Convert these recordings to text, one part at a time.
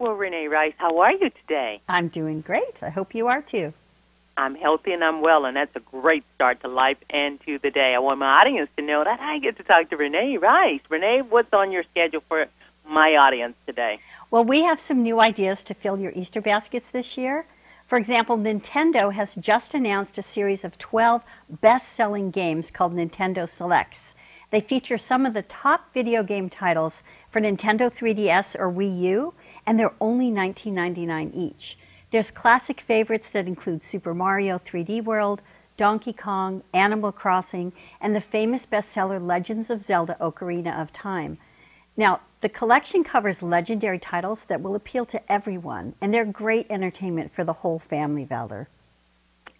Well, Reyne Rice, how are you today? I'm doing great. I hope you are too. I'm healthy and I'm well, and that's a great start to life and to the day. I want my audience to know that I get to talk to Reyne Rice. Reyne, what's on your schedule for my audience today? Well, we have some new ideas to fill your Easter baskets this year. For example, Nintendo has just announced a series of 12 best selling games called Nintendo Selects. They feature some of the top video game titles for Nintendo 3DS or Wii U, and they're only $19.99 each. There's classic favorites that include Super Mario 3D World, Donkey Kong, Animal Crossing, and the famous bestseller Legends of Zelda Ocarina of Time. Now, the collection covers legendary titles that will appeal to everyone, and they're great entertainment for the whole family, Valder.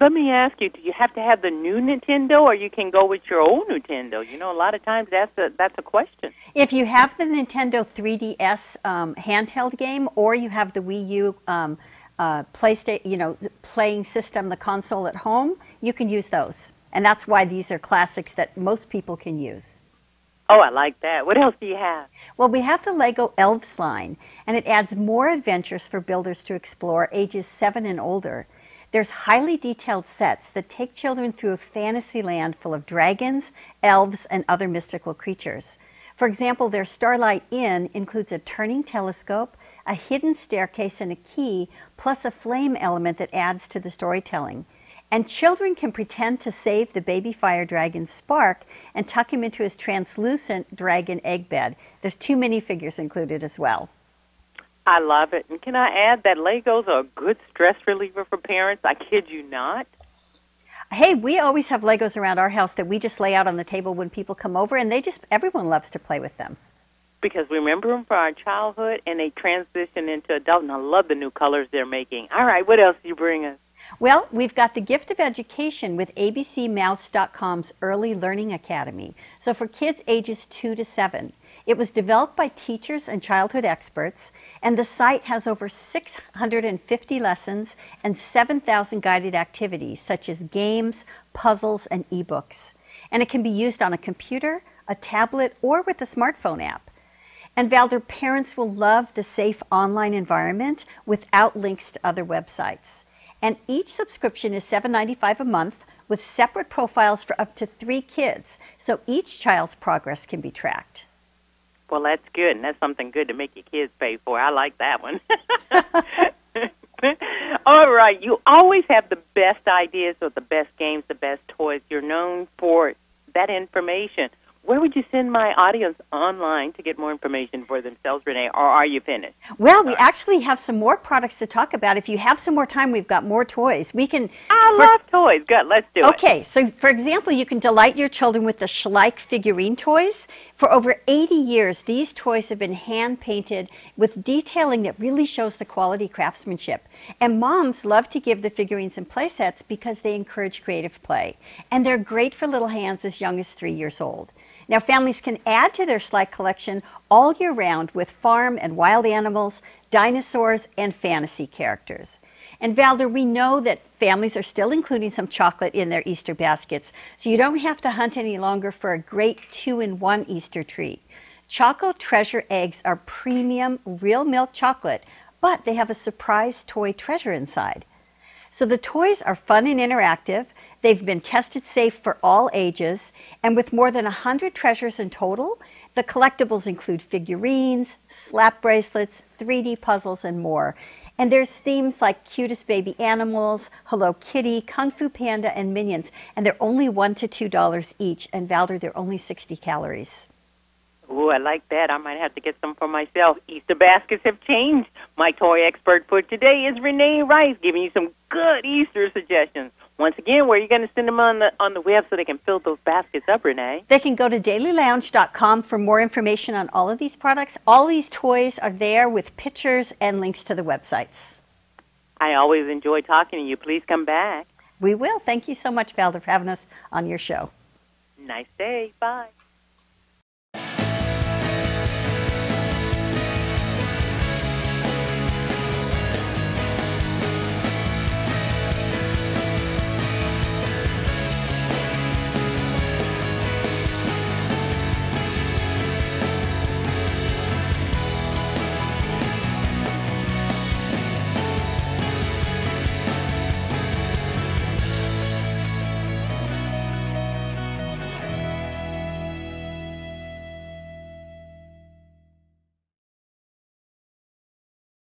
Let me ask you: Do you have to have the new Nintendo, or you can go with your old Nintendo? You know, a lot of times that's a that's a question. If you have the Nintendo 3DS um, handheld game, or you have the Wii U um, uh, PlayStation, you know, playing system, the console at home, you can use those, and that's why these are classics that most people can use. Oh, I like that. What else do you have? Well, we have the Lego Elves line, and it adds more adventures for builders to explore ages seven and older. There's highly detailed sets that take children through a fantasy land full of dragons, elves, and other mystical creatures. For example, their Starlight Inn includes a turning telescope, a hidden staircase, and a key, plus a flame element that adds to the storytelling. And children can pretend to save the baby fire dragon Spark and tuck him into his translucent dragon egg bed. There's two minifigures included as well. I love it. And can I add that Legos are a good stress reliever for parents? I kid you not. Hey, we always have Legos around our house that we just lay out on the table when people come over, and they just, everyone loves to play with them. Because we remember them from our childhood and they transition into adult, and I love the new colors they're making. All right, what else do you bring us? Well, we've got the gift of education with abcmouse.com's Early Learning Academy. So for kids ages 2 to 7, it was developed by teachers and childhood experts, and the site has over 650 lessons and 7,000 guided activities, such as games, puzzles, and ebooks. And it can be used on a computer, a tablet, or with a smartphone app. And Valder, parents will love the safe online environment without links to other websites. And each subscription is $7.95 a month with separate profiles for up to three kids, so each child's progress can be tracked. Well, that's good, and that's something good to make your kids pay for. I like that one. All right, you always have the best ideas or the best games, the best toys. You're known for that information. Where would you send my audience online to get more information for themselves, Reyne, or are you finished? Well, we actually have some more products to talk about. If you have some more time, we've got more toys. We can. I for- love toys. Good, let's do it. Okay, so for example, you can delight your children with the Schleich figurine toys. For over 80 years, these toys have been hand painted with detailing that really shows the quality craftsmanship. And moms love to give the figurines and play sets because they encourage creative play. And they're great for little hands as young as three years old. Now, families can add to their Schleich collection all year round with farm and wild animals, dinosaurs, and fantasy characters. And Valder, we know that families are still including some chocolate in their Easter baskets, so you don't have to hunt any longer for a great two in one Easter treat. Choco Treasure eggs are premium real milk chocolate, but they have a surprise toy treasure inside. So the toys are fun and interactive. They've been tested safe for all ages, and with more than 100 treasures in total, the collectibles include figurines, slap bracelets, 3D puzzles, and more. And there's themes like cutest baby animals, Hello Kitty, Kung Fu Panda, and Minions. And they're only one to two dollars each. And Valder, they're only 60 calories. Ooh, I like that. I might have to get some for myself. Easter baskets have changed. My toy expert for today is Reyne Rice, giving you some good Easter suggestions. Once again, where are you going to send them on the on the web so they can fill those baskets up, Reyne? They can go to dailylounge.com for more information on all of these products. All these toys are there with pictures and links to the websites. I always enjoy talking to you. Please come back. We will. Thank you so much, Valder, for having us on your show. Nice day. Bye.